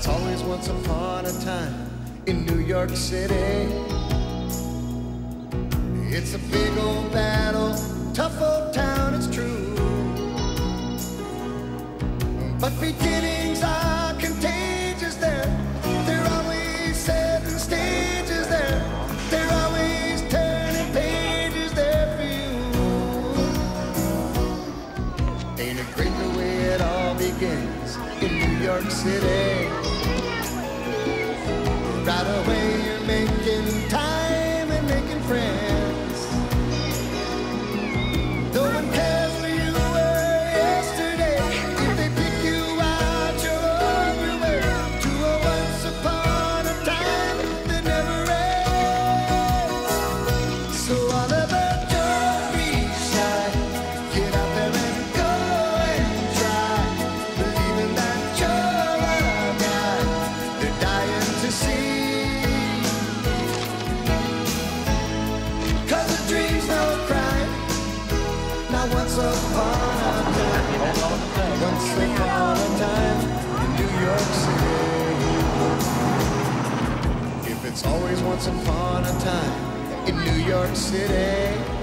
it's always once upon a time in New York City. It's a big old battle, tough old town, it's true. But beginnings are contagious there. They're always setting stages there. They're always turning pages there for you. Ain't it great the way it all begins in New York City? Right away once upon a time in New York City. If it's always once upon a time in New York City,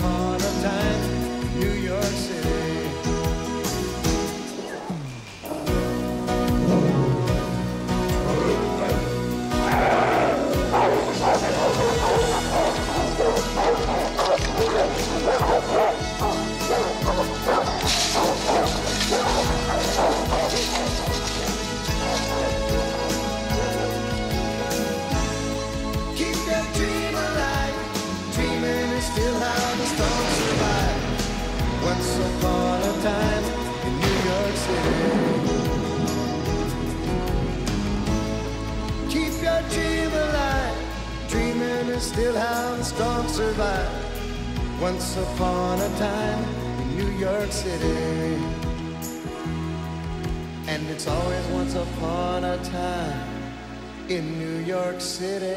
upon a time, New York City. Upon a time in New York City. Keep your dream alive. Dreaming is still how the strong survive. Once upon a time in New York City. And it's always once upon a time in New York City.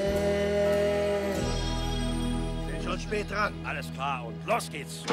Bin schon spät dran. Alles klar und los geht's.